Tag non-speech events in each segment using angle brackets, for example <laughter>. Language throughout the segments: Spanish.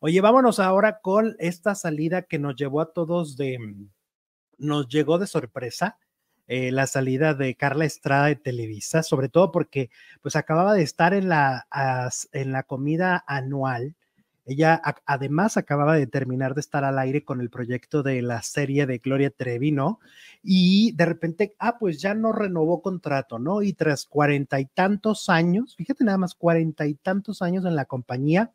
Oye, vámonos ahora con esta salida que nos llevó a todos de, nos llegó de sorpresa. Eh, la salida de Carla Estrada de Televisa, sobre todo porque pues acababa de estar en la, en la comida anual ella además acababa de terminar de estar al aire con el proyecto de la serie de Gloria Trevi, ¿no? Y de repente, ah, pues ya no renovó contrato, ¿no? Y tras cuarenta y tantos años, fíjate nada más, cuarenta y tantos años en la compañía,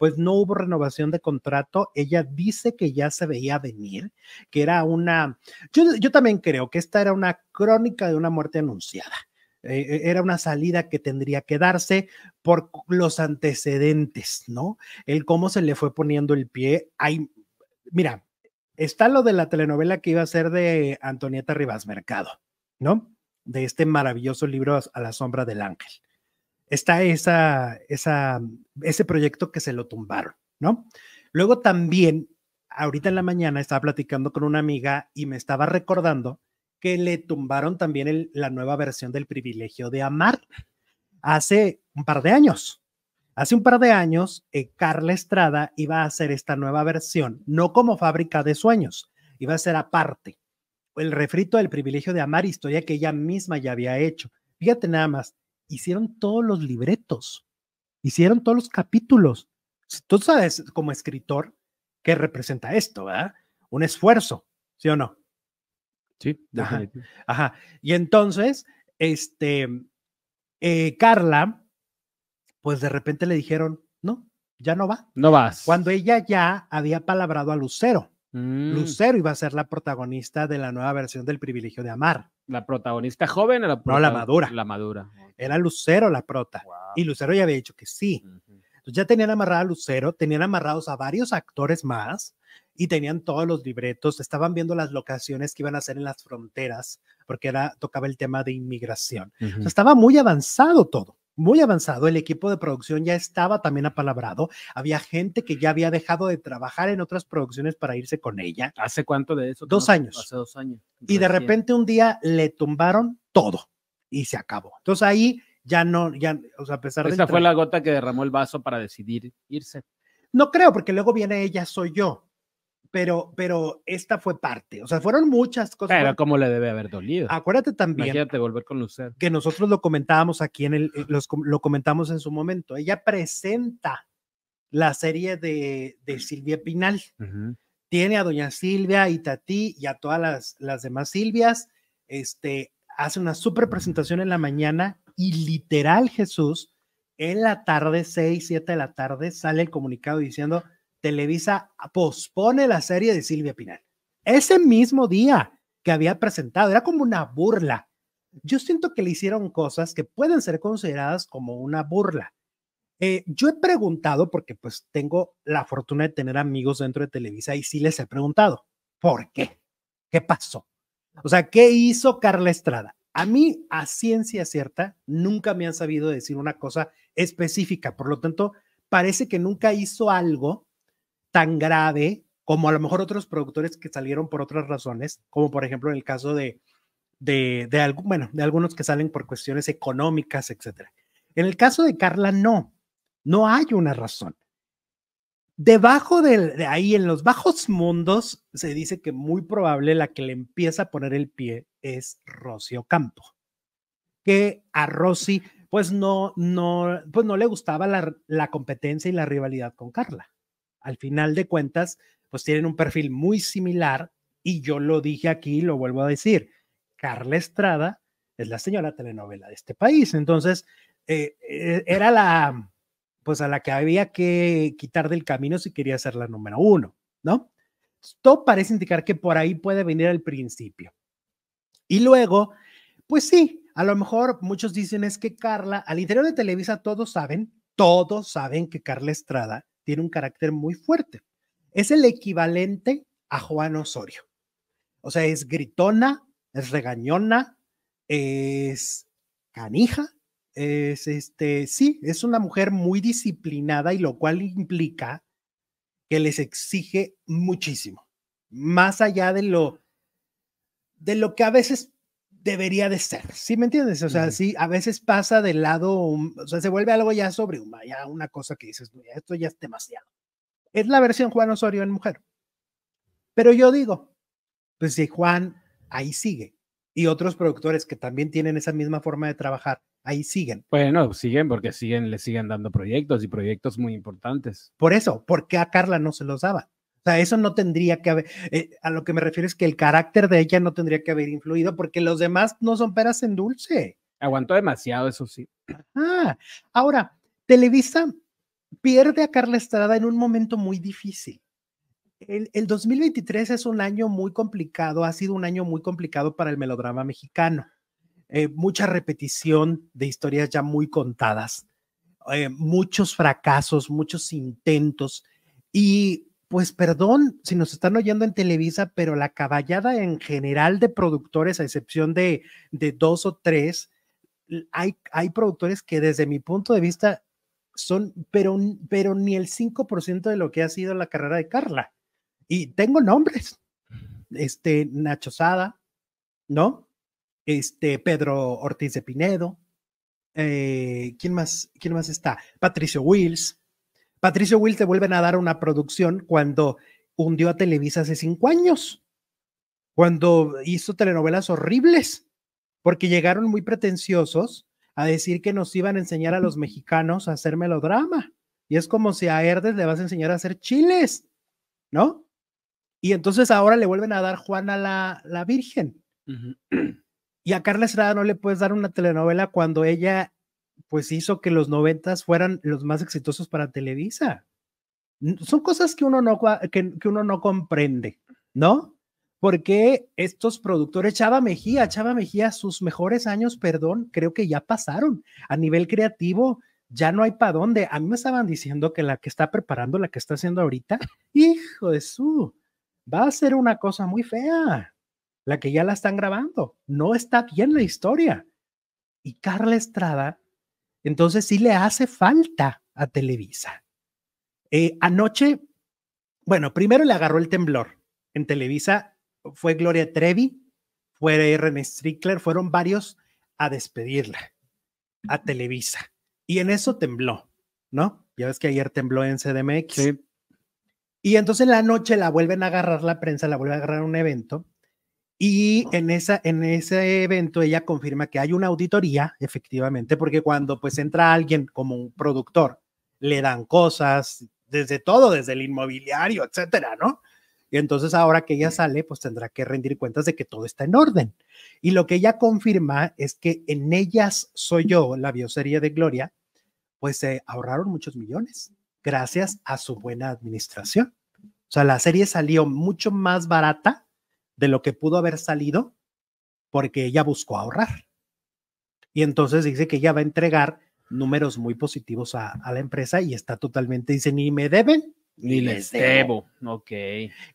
pues no hubo renovación de contrato. Ella dice que ya se veía venir, que era una, yo, también creo que esta era una crónica de una muerte anunciada eh, era una salida que tendría que darse por los antecedentes, ¿no? El cómo se le fue poniendo el pie. Mira, está lo de la telenovela que iba a ser de Antonieta Rivas Mercado, ¿no? De este maravilloso libro A la sombra del ángel. Está esa, esa, ese proyecto que se lo tumbaron, ¿no? Luego también, ahorita en la mañana estaba platicando con una amiga y me estaba recordando que le tumbaron también la nueva versión del privilegio de amar hace un par de años. Hace un par de años, eh, Carla Estrada iba a hacer esta nueva versión, no como fábrica de sueños, iba a ser aparte. El refrito del privilegio de amar, historia que ella misma ya había hecho. Fíjate nada más, hicieron todos los libretos, hicieron todos los capítulos. Tú sabes, como escritor, qué representa esto, ¿verdad? Un esfuerzo, ¿sí o no? Sí, Ajá, Y entonces, este, eh, Carla, pues de repente le dijeron, no, ya no va. No vas. Cuando ella ya había palabrado a Lucero. Mm. Lucero iba a ser la protagonista de la nueva versión del privilegio de amar. ¿La protagonista joven o la No, la madura. La madura. Era Lucero la prota. Y Lucero ya había dicho que sí. Entonces ya tenían amarrada a Lucero, tenían amarrados a varios actores más y tenían todos los libretos, estaban viendo las locaciones que iban a hacer en las fronteras, porque era, tocaba el tema de inmigración. estaba muy avanzado todo, muy avanzado. El equipo de producción ya estaba también apalabrado. Había gente que ya había dejado de trabajar en otras producciones para irse con ella. ¿Hace cuánto de eso? Dos años. Hace dos años. Y de repente un día le tumbaron todo y se acabó. Entonces ahí ya no, ya, o sea, a pesar de... Esa fue la gota que derramó el vaso para decidir irse. No creo, porque luego viene ella, soy yo pero, pero esta fue parte. O sea, fueron muchas cosas. Pero cómo le debe haber dolido. Acuérdate también. Imagínate volver con Lucero. Que nosotros lo comentábamos aquí en el, eh, lo comentamos en su momento. Ella presenta la serie de, de Silvia Pinal. Tiene a doña Silvia y Tati y a todas las, las demás Silvias. Este, hace una super presentación en la mañana y literal Jesús, en la tarde, 6, 7 de la tarde, sale el comunicado diciendo Televisa pospone la serie de Silvia Pinal. Ese mismo día que había presentado, era como una burla. Yo siento que le hicieron cosas que pueden ser consideradas como una burla. Eh, yo he preguntado, porque pues tengo la fortuna de tener amigos dentro de Televisa y sí les he preguntado, ¿por qué? ¿Qué pasó? O sea, ¿qué hizo Carla Estrada? A mí, a ciencia cierta, nunca me han sabido decir una cosa específica. Por lo tanto, parece que nunca hizo algo tan grave como a lo mejor otros productores que salieron por otras razones, como por ejemplo en el caso de, de, de, bueno, de algunos que salen por cuestiones económicas, etcétera. En el caso de Carla, no, no hay una razón. Debajo de, ahí, en los bajos mundos, se dice que muy probable la que le empieza a poner el pie es Rosy Ocampo, que a Rosy, pues no, no, pues no le gustaba la, la competencia y la rivalidad con Carla al final de cuentas, pues tienen un perfil muy similar y yo lo dije aquí, lo vuelvo a decir, Carla Estrada es la señora telenovela de este país, entonces eh, eh, era la, pues a la que había que quitar del camino si quería ser la número uno, ¿no? Todo parece indicar que por ahí puede venir al principio. Y luego, pues sí, a lo mejor muchos dicen es que Carla, al interior de Televisa todos saben, todos saben que Carla Estrada tiene un carácter muy fuerte. Es el equivalente a Juan Osorio. O sea, es gritona, es regañona, es canija, es este, sí, es una mujer muy disciplinada y lo cual implica que les exige muchísimo, más allá de lo de lo que a veces debería de ser, ¿sí me entiendes? O sea, sí, a veces pasa del lado, o sea, se vuelve algo ya sobre ya una cosa que dices, esto ya es demasiado. Es la versión Juan Osorio en mujer. Pero yo digo, pues si Juan ahí sigue y otros productores que también tienen esa misma forma de trabajar, ahí siguen. Bueno, siguen porque siguen, le siguen dando proyectos y proyectos muy importantes. Por eso, ¿por qué a Carla no se los daba? O sea, eso no tendría que haber, eh, a lo que me refiero es que el carácter de ella no tendría que haber influido porque los demás no son peras en dulce. Aguantó demasiado, eso sí. Ah, ahora, Televisa pierde a Carla Estrada en un momento muy difícil. El, el 2023 es un año muy complicado, ha sido un año muy complicado para el melodrama mexicano. Eh, mucha repetición de historias ya muy contadas, eh, muchos fracasos, muchos intentos y pues perdón si nos están oyendo en Televisa, pero la caballada en general de productores, a excepción de, de dos o tres, hay, hay productores que desde mi punto de vista son, pero, pero ni el 5% de lo que ha sido la carrera de Carla. Y tengo nombres. Este, Nacho Sada, ¿no? Este, Pedro Ortiz de Pinedo. Eh, ¿quién, más, ¿Quién más está? Patricio Wills. Patricio Will te vuelven a dar una producción cuando hundió a Televisa hace cinco años, cuando hizo telenovelas horribles, porque llegaron muy pretenciosos a decir que nos iban a enseñar a los mexicanos a hacer melodrama. Y es como si a Herdes le vas a enseñar a hacer chiles, ¿no? Y entonces ahora le vuelven a dar Juana la, la Virgen. Y a Carla Estrada no le puedes dar una telenovela cuando ella pues hizo que los noventas fueran los más exitosos para Televisa. Son cosas que uno no, que, uno no comprende, ¿no? Porque estos productores, Chava Mejía, Chava Mejía, sus mejores años, perdón, creo que ya pasaron. A nivel creativo, ya no hay para dónde. A mí me estaban diciendo que la que está preparando, la que está haciendo ahorita, hijo de su, va a ser una cosa muy fea. La que ya la están grabando. No está bien la historia. Y Carla Estrada entonces sí le hace falta a Televisa. Eh, anoche, bueno, primero le agarró el temblor. En Televisa fue Gloria Trevi, fue René Strickler, fueron varios a despedirla a Televisa. Y en eso tembló, ¿no? Ya ves que ayer tembló en CDMX. Sí. Y entonces en la noche la vuelven a agarrar la prensa, la vuelve a agarrar un evento y en, esa, en ese evento ella confirma que hay una auditoría, efectivamente, porque cuando pues entra alguien como un productor, le dan cosas, desde todo, desde el inmobiliario, etcétera, ¿no? Y entonces ahora que ella sale, pues tendrá que rendir cuentas de que todo está en orden. Y lo que ella confirma es que en ellas soy yo, la bioserie de Gloria, pues se ahorraron muchos millones gracias a su buena administración. O sea, la serie salió mucho más barata de lo que pudo haber salido porque ella buscó ahorrar. Y entonces dice que ella va a entregar números muy positivos a, la empresa y está totalmente, dice, ni me deben, ni les debo. Ok.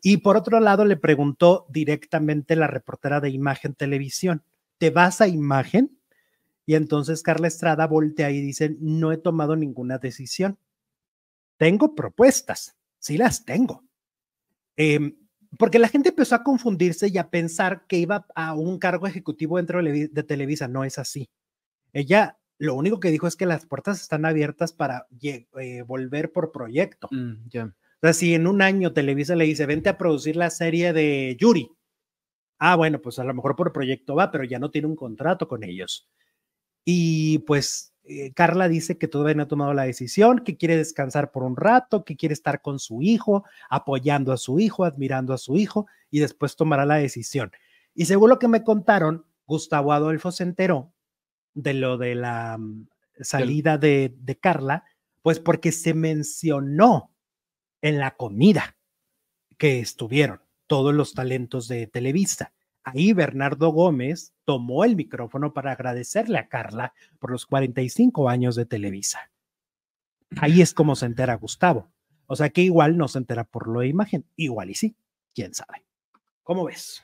Y por otro lado, le preguntó directamente la reportera de Imagen Televisión, ¿te vas a Imagen? Y entonces Carla Estrada voltea y dice, no he tomado ninguna decisión. Tengo propuestas, sí las tengo. Eh, porque la gente empezó a confundirse y a pensar que iba a un cargo ejecutivo dentro de Televisa. No es así. Ella lo único que dijo es que las puertas están abiertas para eh, volver por proyecto. Mm, o sea, si en un año Televisa le dice, vente a producir la serie de Yuri. Ah, bueno, pues a lo mejor por proyecto va, pero ya no tiene un contrato con ellos. Y pues eh, Carla dice que todavía no ha tomado la decisión, que quiere descansar por un rato, que quiere estar con su hijo, apoyando a su hijo, admirando a su hijo y después tomará la decisión. Y según lo que me contaron, Gustavo Adolfo se enteró de lo de la mm, salida de, de Carla, pues porque se mencionó en la comida que estuvieron todos los talentos de Televisa. Ahí Bernardo Gómez tomó el micrófono para agradecerle a Carla por los 45 años de Televisa. Ahí es como se entera Gustavo. O sea que igual no se entera por lo de imagen, igual y sí, quién sabe. ¿Cómo ves?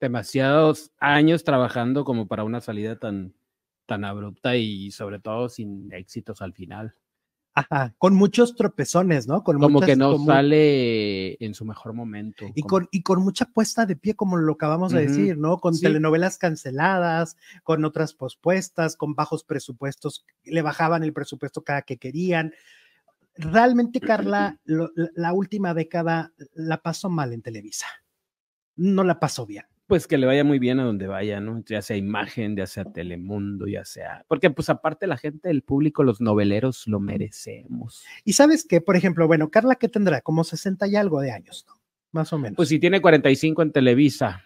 Demasiados años trabajando como para una salida tan, tan abrupta y sobre todo sin éxitos al final. Ajá, con muchos tropezones, ¿no? Con como que no sale en su mejor momento. Y, con, y con mucha puesta de pie, como lo acabamos de decir, ¿no? Con telenovelas canceladas, con otras pospuestas, con bajos presupuestos, le bajaban el presupuesto cada que querían. realmente Carla, <clears throat> la última década la pasó mal en Televisa. No la pasó bien pues que le vaya muy bien a donde vaya, ¿no? Ya sea imagen, ya sea Telemundo, ya sea. Porque, pues, aparte, la gente, el público, los noveleros lo merecemos. Y sabes que, por ejemplo, bueno, Carla, ¿qué tendrá? Como 60 y algo de años, ¿no? Más o menos. Pues si tiene 45 en Televisa.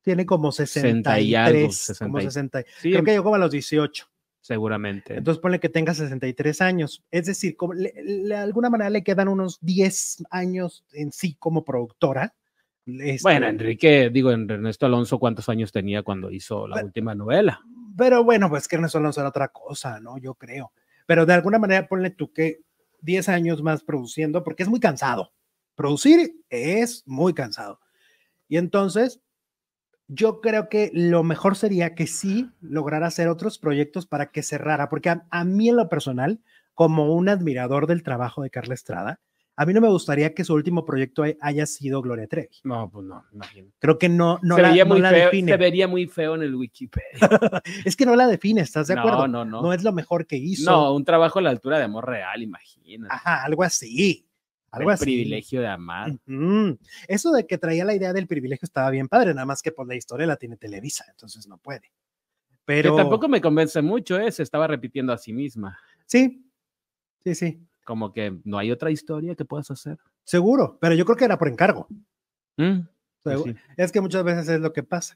Tiene como 60 y algo. 60 como 60. Creo que llegó a los 18. Seguramente. Entonces ponle que tenga 63 años. Es decir, como de alguna manera le quedan unos 10 años en sí como productora bueno, este Enrique, digo, Ernesto Alonso, ¿cuántos años tenía cuando hizo la última novela? Pero bueno, pues que Ernesto Alonso era otra cosa, ¿no? Yo creo. Pero de alguna manera ponle tú que 10 años más produciendo, porque es muy cansado. Producir es muy cansado. Y entonces, yo creo que lo mejor sería que sí lograra hacer otros proyectos para que cerrara, porque a, a mí en lo personal, como un admirador del trabajo de Carla Estrada, a mí no me gustaría que su último proyecto haya sido Gloria Trevi. No, pues no, imagino. Creo que no, no se la, muy feo, define. Se vería muy feo en el Wikipedia. <laughs> es que no la define, ¿estás de acuerdo? No, no, no. No es lo mejor que hizo. No, un trabajo a la altura de amor real, imagínate. Ajá, algo así. Algo el privilegio de amar. Eso de que traía la idea del privilegio estaba bien padre, nada más que por pues, la historia la tiene Televisa, entonces no puede. Pero que tampoco me convence mucho, ¿eh? se estaba repitiendo a sí misma. Sí, sí, sí como que no hay otra historia que puedas hacer. Seguro, pero yo creo que era por encargo. Mm, pues es que muchas veces es lo que pasa.